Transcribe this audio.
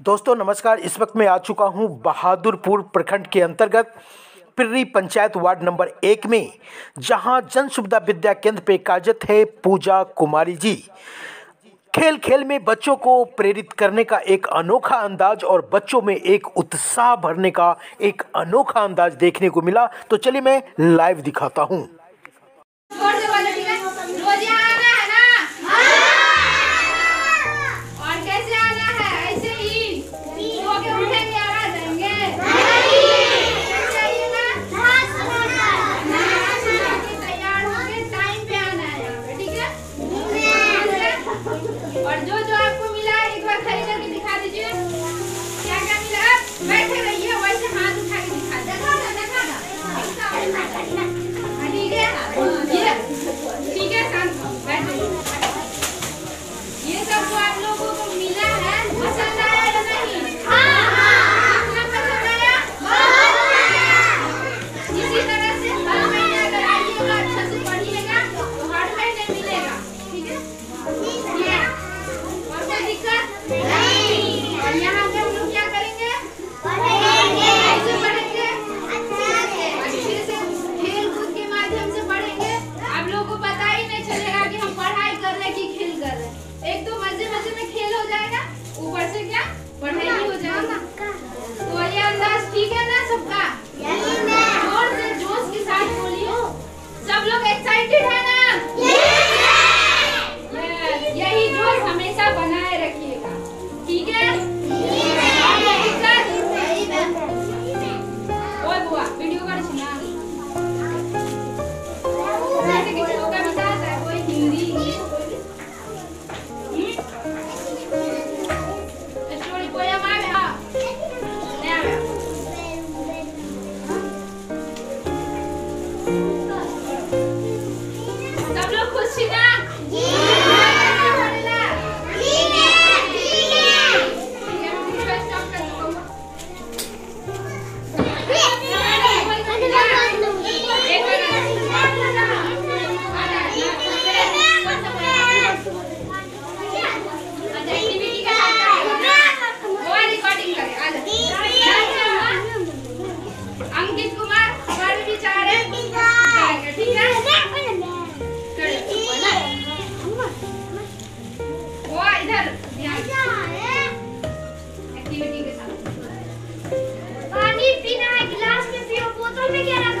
दोस्तों, नमस्कार। इस वक्त मैं आ चुका हूँ बहादुरपुर प्रखंड के अंतर्गत पिर्री पंचायत वार्ड नंबर एक में, जहाँ जन सुविधा विद्या केंद्र पे कार्यरत है पूजा कुमारी जी। खेल खेल में बच्चों को प्रेरित करने का एक अनोखा अंदाज और बच्चों में एक उत्साह भरने का एक अनोखा अंदाज देखने को मिला। तो चलिए मैं लाइव दिखाता हूँ। एक्साइटेड है ना yes! यही हमेशा बनाए रखिएगा। ठीक है? to get out